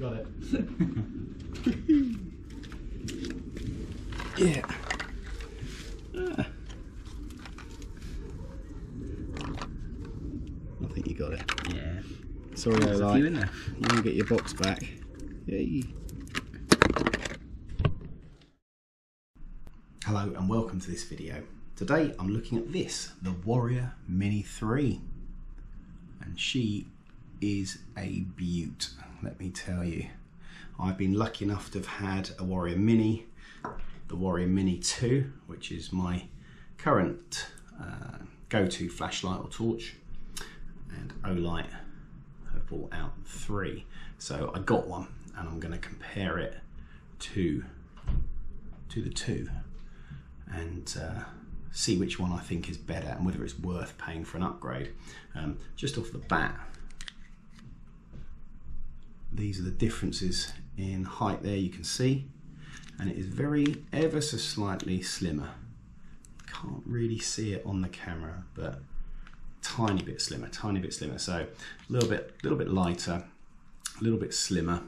Got it. Yeah. Ah. I think you got it. Yeah. Sorry, There's a Oli. few in there. You can get your box back. Yay. Hello and welcome to this video. Today I'm looking at this, the Warrior Mini 3. And she is a beaut, let me tell you. I've been lucky enough to have had a Warrior Mini, the Warrior Mini 2, which is my current uh, go-to flashlight or torch, and Olight have brought out three. So I got one and I'm going to compare it to to the two and uh, see which one I think is better and whether it's worth paying for an upgrade. Um, just off the bat, these are the differences in height there you can see and it is very ever so slightly slimmer. Can't really see it on the camera but tiny bit slimmer, tiny bit slimmer. So a little bit, little bit lighter, a little bit slimmer.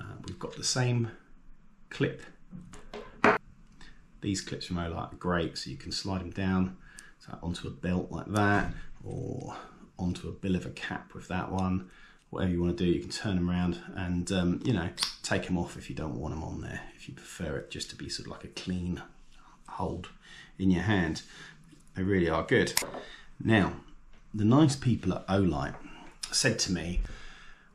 Uh, we've got the same clip. These clips from Olight are great, so you can slide them down so onto a belt like that, or onto a bill of a cap with that one. Whatever you want to do, you can turn them around and um, you know take them off if you don't want them on there. If you prefer it just to be sort of like a clean hold in your hand, they really are good. Now, the nice people at Olight said to me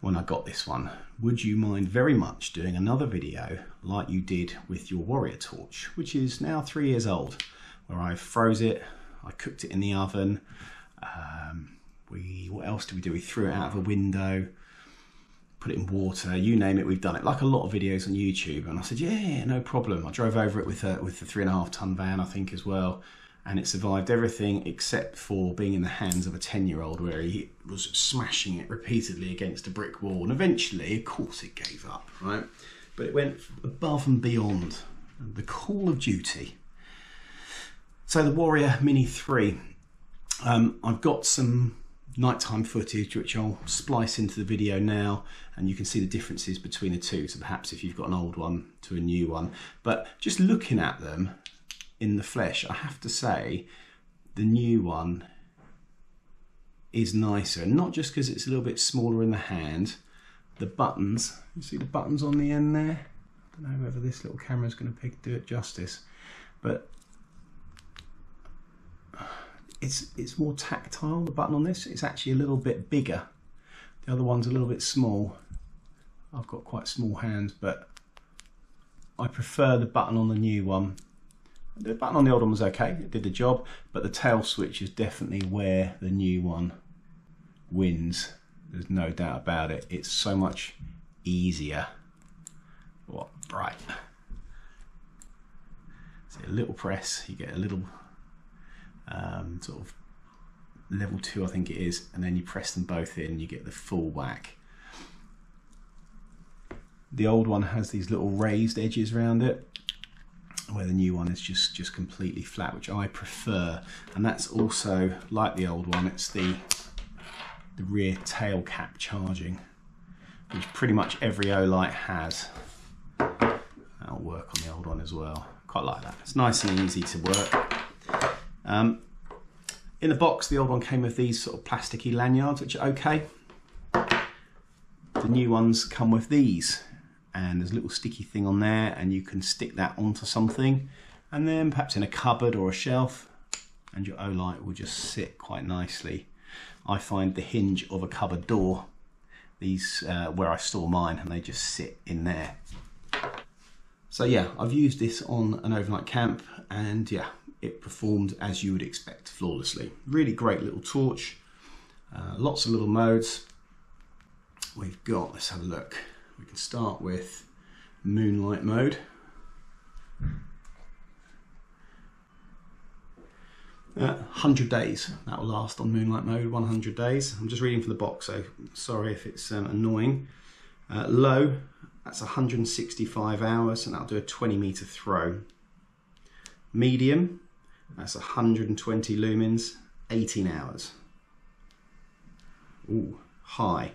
when I got this one, would you mind very much doing another video like you did with your Warrior torch, which is now three years old, where I froze it, I cooked it in the oven, um, we, what else did we do? We threw it out of a window, put it in water, you name it, we've done it. Like a lot of videos on YouTube. And I said, yeah, yeah, no problem. I drove over it with a, with the three and a half ton van, I think, as well. And it survived everything except for being in the hands of a 10 year old where he was smashing it repeatedly against a brick wall. And eventually, of course, it gave up, right? But it went above and beyond the call of duty. So the Warrior Mini 3, um, I've got some nighttime footage which I'll splice into the video now and you can see the differences between the two. So perhaps if you've got an old one to a new one. But just looking at them in the flesh I have to say the new one is nicer. Not just because it's a little bit smaller in the hand the buttons you see the buttons on the end there? I don't know whether this little camera is going to do it justice but it's it's more tactile the button on this. It's actually a little bit bigger. The other one's a little bit small. I've got quite small hands but I prefer the button on the new one. The button on the old one was okay. It did the job but the tail switch is definitely where the new one wins. There's no doubt about it. It's so much easier. What? Bright see a little press you get a little um, sort of level two, I think it is, and then you press them both in, you get the full whack. The old one has these little raised edges around it, where the new one is just just completely flat, which I prefer. And that's also like the old one. It's the the rear tail cap charging, which pretty much every Olight has. That'll work on the old one as well. Quite like that. It's nice and easy to work. Um, in the box, the old one came with these sort of plasticky lanyards, which are okay. The new ones come with these, and there's a little sticky thing on there, and you can stick that onto something, and then perhaps in a cupboard or a shelf, and your Olight will just sit quite nicely. I find the hinge of a cupboard door, these uh, where I store mine, and they just sit in there. So yeah, I've used this on an overnight camp, and yeah, it performed as you would expect, flawlessly. Really great little torch, uh, lots of little modes. We've got, let's have a look. We can start with moonlight mode. Uh, 100 days, that will last on moonlight mode, 100 days. I'm just reading from the box, so sorry if it's um, annoying. Uh, low, that's 165 hours, and that'll do a 20 meter throw. Medium, that's 120 lumens, 18 hours. Ooh, high.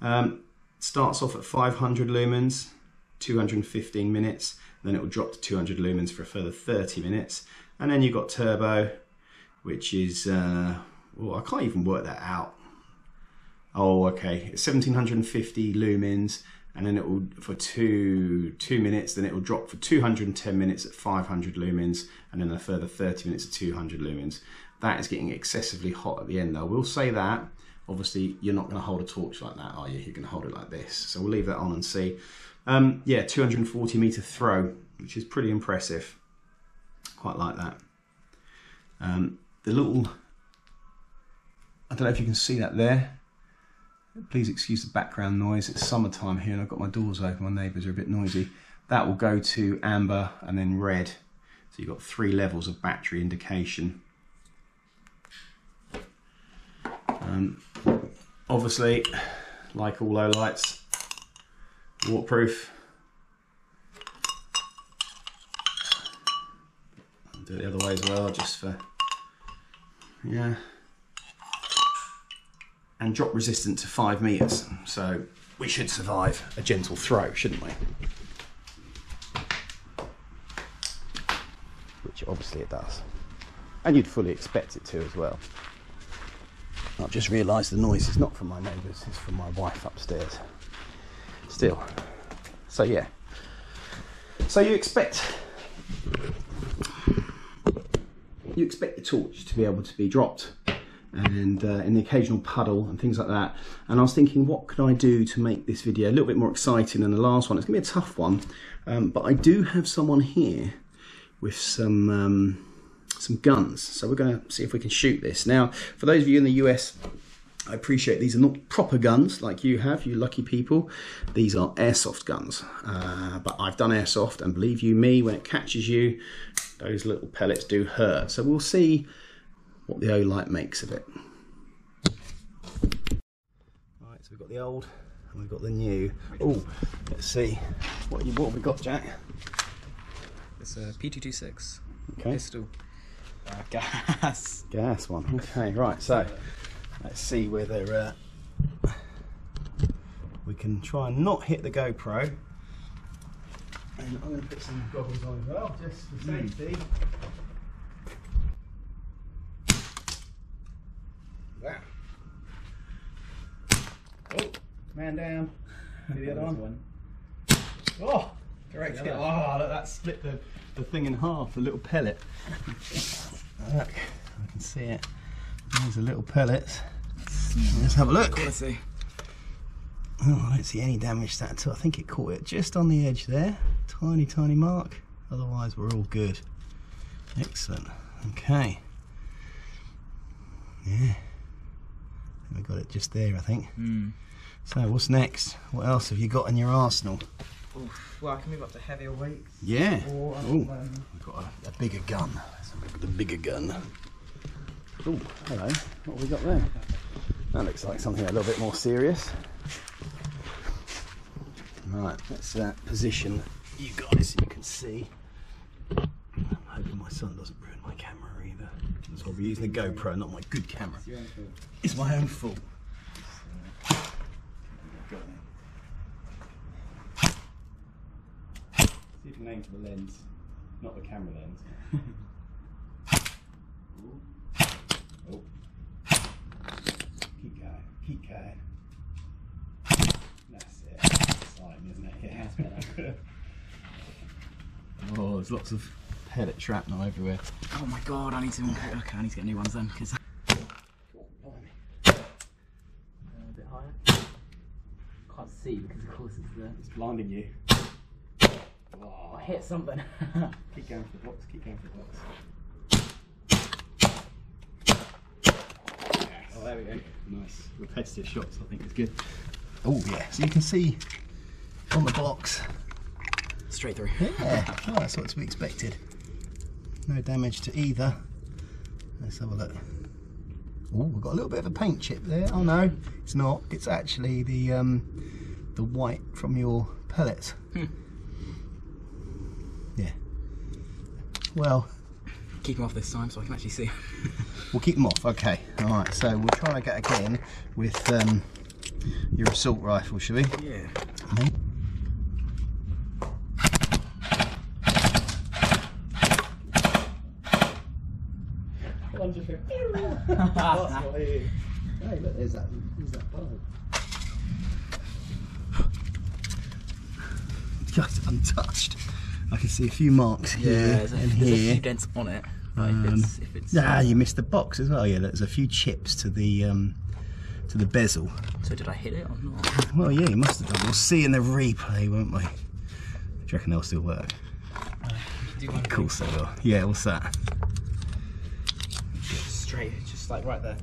Um, starts off at 500 lumens, 215 minutes, then it will drop to 200 lumens for a further 30 minutes, and then you've got turbo, which is, uh, well, I can't even work that out. Oh, okay, 1750 lumens, and then it will for two two minutes. Then it will drop for 210 minutes at 500 lumens, and then a further 30 minutes at 200 lumens. That is getting excessively hot at the end. Though. I will say that. Obviously, you're not going to hold a torch like that, are you? You're going to hold it like this. So we'll leave that on and see. Um, yeah, 240 meter throw, which is pretty impressive. Quite like that. Um, the little, I don't know if you can see that there. Please excuse the background noise. It's summertime here and I've got my doors open. My neighbours are a bit noisy. That will go to amber and then red. So you've got three levels of battery indication. Um, obviously, like all Olights, waterproof. I'll do it the other way as well, just for yeah. And drop resistant to five meters, so we should survive a gentle throw, shouldn't we? Which obviously it does, and you'd fully expect it to as well. I've just realised the noise is not from my neighbours, it's from my wife upstairs. Still. So yeah. So you expect you expect the torch to be able to be dropped and uh, in the occasional puddle and things like that. And I was thinking, what could I do to make this video a little bit more exciting than the last one? It's to be a tough one, um, but I do have someone here with some um, some guns. So we're to see if we can shoot this. Now, for those of you in the US, I appreciate these are not proper guns like you have, you lucky people. These are airsoft guns. Uh, but I've done airsoft, and believe you me, when it catches you, those little pellets do hurt. So we'll see what the Olight makes of it. Right, so we've got the old and we've got the new. Oh, let's see. What, you, what have we got, Jack? It's a P226 Okay. pistol. Uh, gas. Gas one. Okay, right. So let's see whether uh, we can try and not hit the GoPro. And I'm going to put some goggles on as well, just for safety. That. Man down. See the other one? Oh, correct hit. Oh, look, that split the, the thing in half, the little pellet. Look, I can see it. There's the little pellets. Let's have a look. Let's see. Oh, I don't see any damage to that at all. I think it caught it just on the edge there. Tiny, tiny mark. Otherwise, we're all good. Excellent. Okay. Yeah. It just there, I think. Mm. So, what's next? What else have you got in your arsenal? Oof. Well, I can move up to heavier weights. Yeah. Or, Oh, um, we've got a, a bigger gun. A the bigger gun. Oh, hello. What have we got there? That looks like something a little bit more serious. Right, let's uh, position you guys so you can see. I'm hoping my son doesn't ruin my camera either. That's why we're using the GoPro, not my good camera. your own fault. It's my own fault. See if you can aim for the lens, not the camera lens. oh. Keep going, keep going. That's it. That's exciting, isn't it? Yeah, that's better. oh, there's lots of pellet shrapnel everywhere. Oh my god, I need to. Okay, I need to get new ones then because. Oh, a bit higher. Can't see course it's there. It's blinding you. Oh, I hit something. Keep going for the box, keep going for the box. oh, there we go. Nice. Repetitive shots, I think is good. Oh, yeah. So you can see on the box. Straight through. Yeah, well, that's what we expected. No damage to either. Let's have a look. Oh, we've got a little bit of a paint chip there. Oh no, it's not. It's actually the um, the white from your pellets. yeah. Well, Keep them off this time so I can actually see. We'll keep them off. Okay. All right. So we'll try and get again with um, your assault rifle, shall we? Yeah. hey, look, there's that, there's that bulb. Just untouched. I can see a few marks Yeah, here there's a, and there's a few dents on it. Um, if it's, if it's Ah, you missed the box as well. Yeah, there's a few chips to the um, to the bezel. so did I hit it or not? Well, yeah, you must have done. We'll see in the replay, won't we? Do you reckon they'll still work? Of course they will. Yeah, what's that? Straight, just like right there.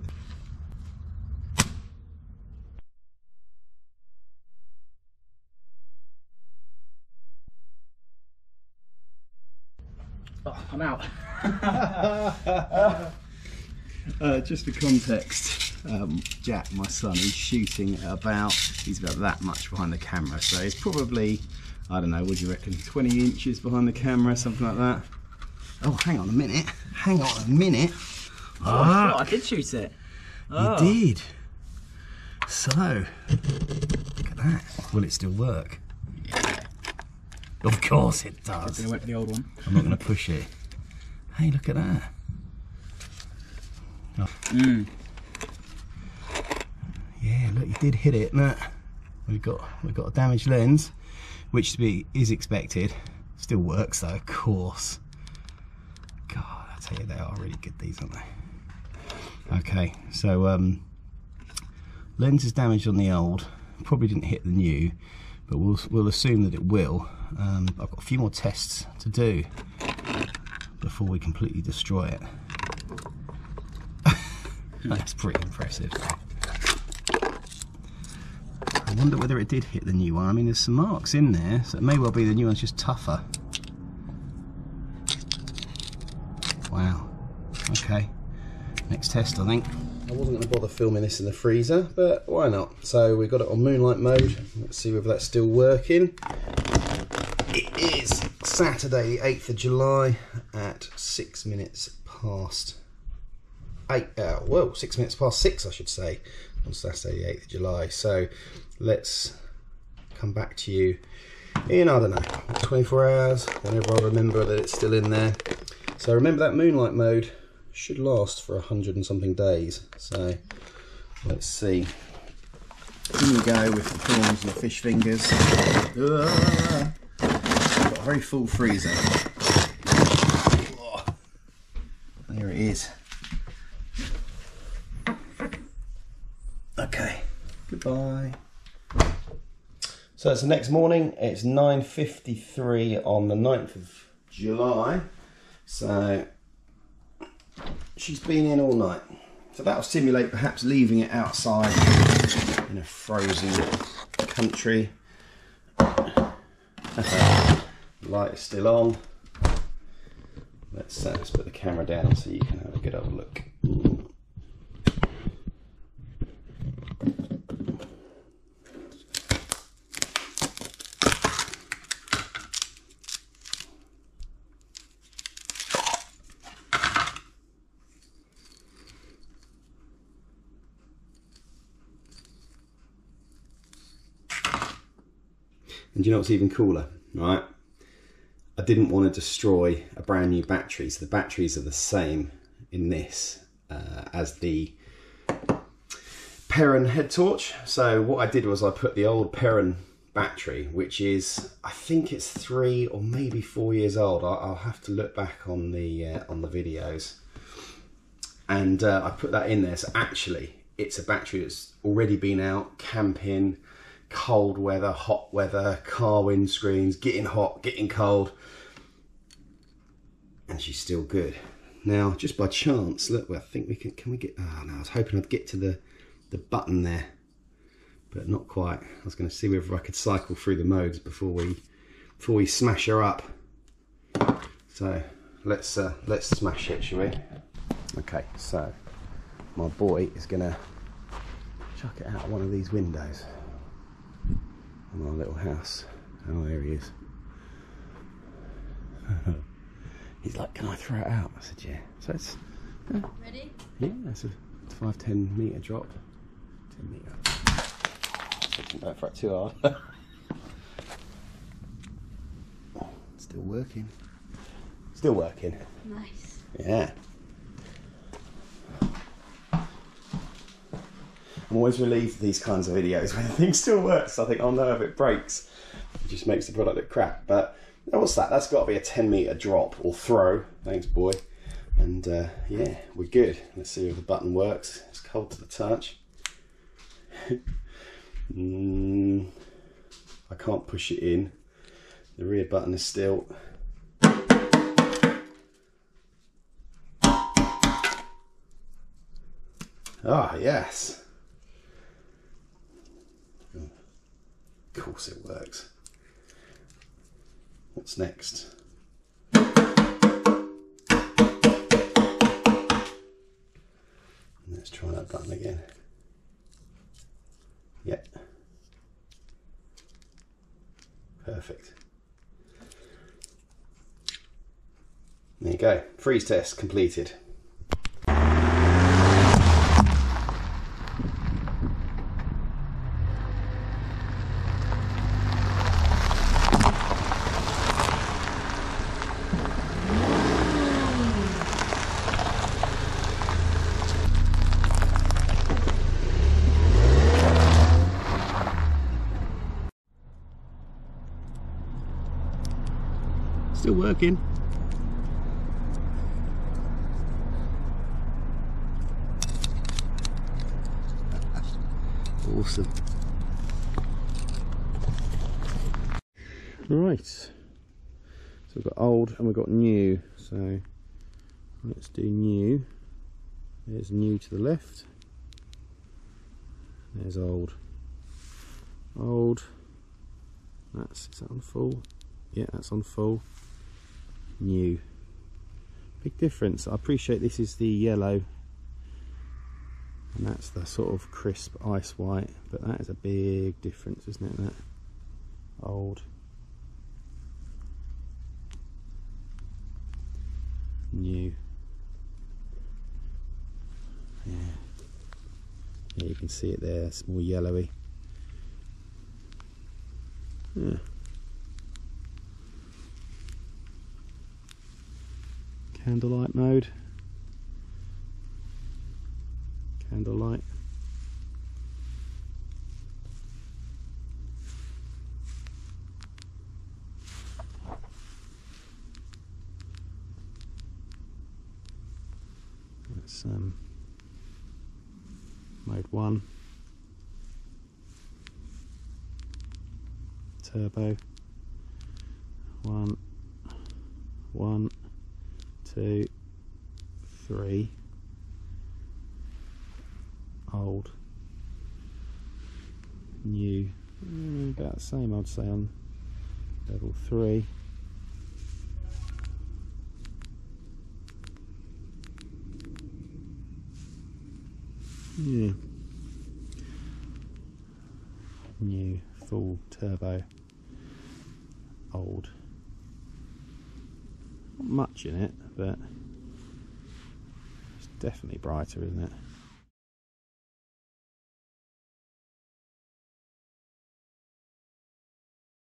Oh, I'm out. Uh, just for context, um, Jack, my son, he's shooting about, he's about that much behind the camera. So he's probably, I don't know, what do you reckon, 20 inches behind the camera, something like that. Oh, hang on a minute. Hang on a minute. Oh, I did shoot it. Oh. You did. So, look at that. Will it still work? Of course it does. I went for the old one. I'm not going to push it. Hey, look at that. Oh. Mm. Yeah, look, you did hit it. Look, we've got we've got a damaged lens, which to be is expected. Still works though, of course. God, I tell you, they are really good. These, aren't they? Okay, so um, lens is damaged on the old. Probably didn't hit the new, but we'll we'll assume that it will. Um, I've got a few more tests to do before we completely destroy it. That's pretty impressive. I wonder whether it did hit the new one. I mean, there's some marks in there, so it may well be the new one's just tougher. Wow. Okay. Next test, I think. I wasn't going to bother filming this in the freezer, but why not? So we've got it on moonlight mode. Let's see whether that's still working. It is Saturday, the 8th of July at six minutes past eight. Uh, whoa, six minutes past six, I should say, on Saturday, the 8th of July. So let's come back to you in, I don't know, 24 hours, whenever I remember that it's still in there. So remember that moonlight mode should last for a hundred and something days. So let's see. In you go with the prawns and the fish fingers. Ah. Got a very full freezer. There it is. Okay. Goodbye. So it's the next morning. It's 9.53 on the 9th of July. So she's been in all night. So that'll simulate perhaps leaving it outside in a frozen country. Light is still on. Let's, uh, let's put the camera down so you can have a good old look. And you know what's even cooler, right? I didn't want to destroy a brand new battery, so the batteries are the same in this uh, as the Perun head torch. So what I did was I put the old Perun battery, which is I think it's three or maybe four years old. I'll, I'll have to look back on the uh, on the videos, and uh, I put that in there. So actually, it's a battery that's already been out camping cold weather, hot weather, car windscreens, getting hot, getting cold, and she's still good. Now, just by chance, look, I think we can. Can we get? Oh no, I was hoping I'd get to the the button there, but not quite. I was going to see whether I could cycle through the modes before we before we smash her up. So let's uh, let's smash it, shall we? Okay, so my boy is going to chuck it out one of these windows in our little house. Oh, there he is. He's like, can I throw it out? I said, yeah. So it's, Ready? yeah, that's a five, ten metre drop. 10 metre. Don't throw it too hard. Still working. Still working. Nice. Yeah. I'm always relieved these kinds of videos when the thing still works. I think, oh no, if it breaks, it just makes the product look crap. But oh, what's that? That's got to be a 10 meter drop or throw. Thanks, boy. And uh, yeah, we're good. Let's see if the button works. It's cold to the touch. mm, I can't push it in. The rear button is still Ah, yes. Course it works. What's next? Let's try that button again. Yep. Perfect. There you go. Freeze test completed. Still working. Awesome. Right. So we've got old and we've got new. So let's do new. There's new to the left. There's old. Old. That's is that on full? Yeah, that's on full. New. Big difference. I appreciate this is the yellow. And that's the sort of crisp ice white but that is a big difference isn't it that old? New. Yeah. Yeah you can see it there. It's more yellowy. Yeah candlelight mode candlelight. That's um, mode one. Turbo. One, one, two, three old, new, mm, about the same I'd say on level 3. Yeah. New, full turbo, old. Not much in it, but it's definitely brighter, isn't it?